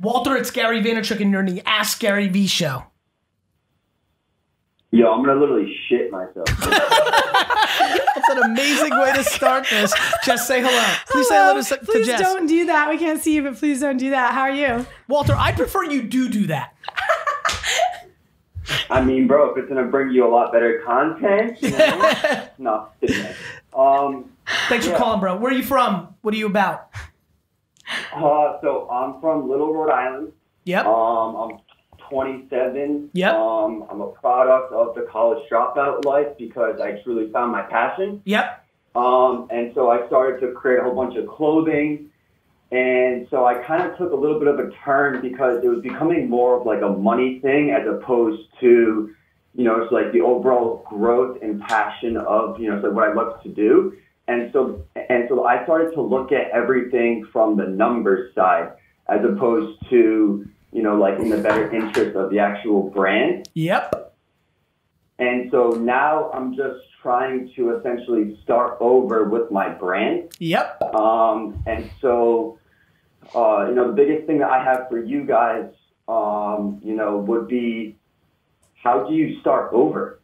Walter, it's Gary Vaynerchuk, and you're in the Ask Gary Vee show. Yo, I'm gonna literally shit myself. That's an amazing way to start this. Just say hello. Please say hello to, to please don't do that. We can't see you, but please don't do that. How are you? Walter, I prefer you do do that. I mean, bro, if it's gonna bring you a lot better content, you know, no. Um, Thanks for calling, bro. Where are you from? What are you about? Uh, so I'm from Little Rhode Island. Yep. Um, I'm 27. Yep. Um, I'm a product of the college dropout life because I truly found my passion. Yep. Um, and so I started to create a whole bunch of clothing. And so I kind of took a little bit of a turn because it was becoming more of like a money thing as opposed to, you know, it's like the overall growth and passion of, you know, so what I love to do. And so, and so I started to look at everything from the numbers side as opposed to, you know, like in the better interest of the actual brand. Yep. And so now I'm just trying to essentially start over with my brand. Yep. Um, and so, uh, you know, the biggest thing that I have for you guys, um, you know, would be how do you start over?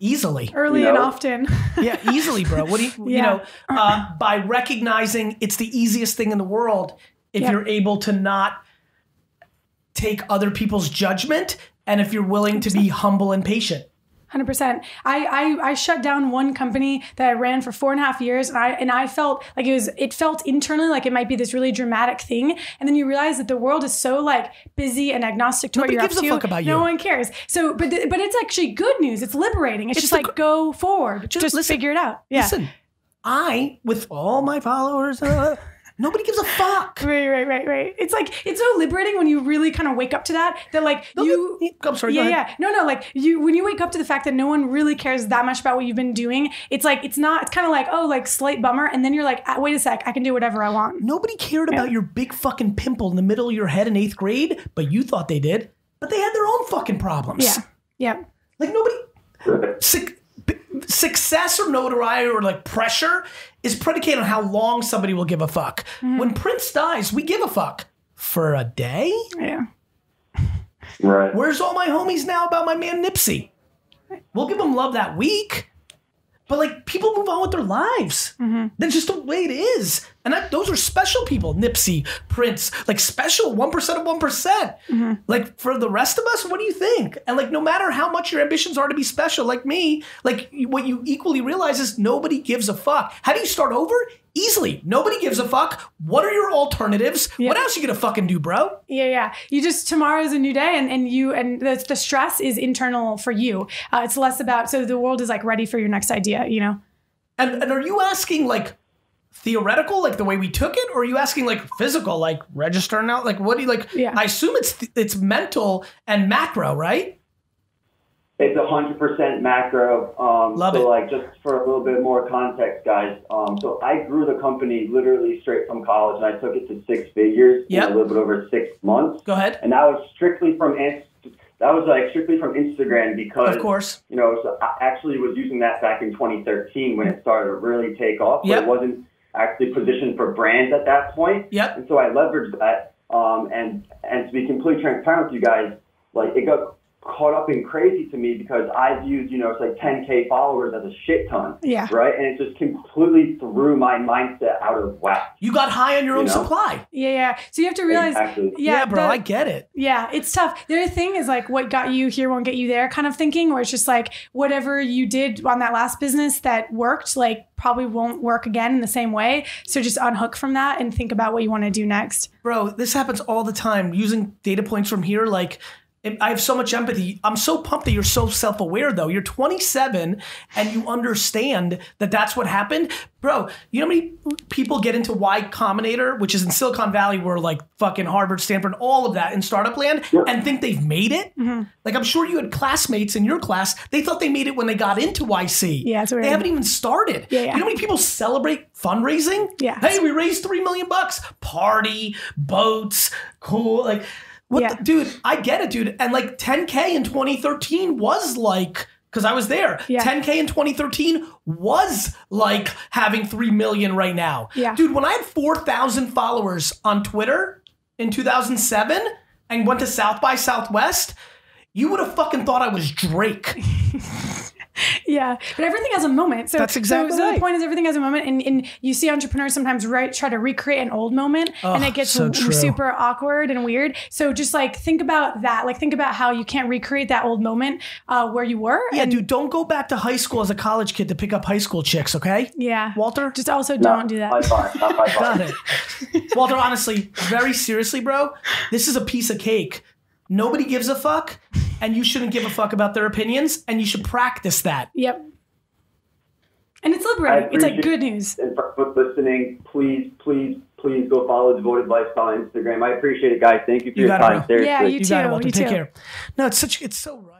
Easily. Early You and often. Yeah, easily, bro. What do you, you know, uh, by recognizing it's the easiest thing in the world if Yep. you're able to not take other people's judgment and if you're willing to be humble and patient. Hundred percent. I, I I shut down one company that I ran for four and a half years, and I and I felt like it was it felt internally like it might be this really dramatic thing, and then you realize that the world is so like busy and agnostic to Nobody what you're gives up a to. fuck about no you. one cares. So, but th- but it's actually good news. It's liberating. It's, It's just like go forward. Just Just, listen- figure it out. Yeah. Listen, I, with all my followers, uh, nobody gives a fuck. Right, right, right, right. It's like it's so liberating when you really kind of wake up to that. That like you, I'm sorry, yeah, yeah, no, no, like you when you wake up to the fact that no one really cares that much about what you've been doing. It's like it's not. It's kind of like oh, like slight bummer, and then you're like, ah, wait a sec, I can do whatever I want. Nobody cared about your big fucking pimple in the middle of your head in eighth grade, but you thought they did. But they had their own fucking problems. Yeah, yeah, Like nobody. B- success or notoriety or like pressure is predicated on how long somebody will give a fuck. Mm-hmm. When Prince dies, we give a fuck for a day. yeah. Right. Where's all my homies now about my man Nipsey? We'll give them love that week. But like people move on with their lives. Mm-hmm. That's just the way it is. And that, those are special people. Nipsey, Prince, like special 1% of one Like for the rest of us, what do you think? And like no matter how much your ambitions are to be special, like me, like what you equally realize is nobody gives a fuck. How do you start over? Easily. Nobody gives a fuck. What are your alternatives? What else you gonna fucking do, bro? Yeah, yeah. You just tomorrow's a new day, and and you and the the stress is internal for you. Uh, it's less about so the world is like ready for your next idea. You know. And and are you asking like theoretical, like the way we took it, or are you asking like physical, like register now? Like what do you like? Yeah. I assume it's it's mental and macro, right? It's a hundred percent macro. Um, Love so it. like just for a little bit more context, guys. Um, so I grew the company literally straight from college, and I took it to six figures Yep. in a little bit over six months. Go ahead. And that was strictly from Inst- that was like strictly from Instagram because Of course. you know so I actually was using that back in 2013 when it started to really take off, but Yep. it wasn't actually positioned for brands at that point. Yep. And so I leveraged that. Um, and and to be completely transparent with you guys, like it got caught up in crazy to me because I viewed, you know, it's like 10k followers as a shit ton. Yeah. Right. And it just completely threw my mindset out of whack. You got high on your own know? supply. Yeah, yeah. So you have to realize. Exactly. Yeah, bro, the- I get it. Yeah, it's tough. The other thing is like what got you here won't get you there kind of thinking, where it's just like whatever you did on that last business that worked, like probably won't work again in the same way. So just unhook from that and think about what you want to do next. Bro, this happens all the time. Using data points from here, like it- I have so much empathy. I'm so pumped that you're so self-aware, though. You're 27 and you understand that that's what happened, bro. You know how many people get into Y Combinator, which is in Silicon Valley, where like fucking Harvard, Stanford, all of that in startup land, and think they've made it. Mm-hmm. Like I'm sure you had classmates in your class. They thought they made it when they got into YC. Yeah, it's weird. They haven't even started. Yeah, yeah. You know how many people celebrate fundraising? Yeah. Hey, we raised three million bucks. Party, boats, cool. Like, what, Yeah. the, dude? I get it, dude. And like 10k in 2013 was like. Because I was there. Yeah. 10K in 2013 was like having 3 million right now. Yeah. Dude, when I had 4,000 followers on Twitter in 2007 and went to South by Southwest, you would have fucking thought I was Drake. Yeah, but everything has a moment. So That's exactly so, so right. the point is everything has a moment, and, and you see entrepreneurs sometimes right try to recreate an old moment, and Oh, it gets so w- super awkward and weird. So just like think about that. Like think about how you can't recreate that old moment uh, where you were. Yeah, and dude, don't go back to high school as a college kid to pick up high school chicks, okay? yeah, Walter? just also No, don't do High that. five, not high five. Got it. Walter, honestly, very seriously, bro, this is a piece of cake. Nobody gives a fuck, and you shouldn't give a fuck about their opinions, and you should practice that. Yep. And it's liberating. It's like good news. And for for listening, please, please, please go follow Devoted Lifestyle on Instagram. I appreciate it, guys. Thank you for You your got it, time. bro. Seriously. Yeah, you You got it, too, Walter. you Take too. care. No, it's such, it's so right.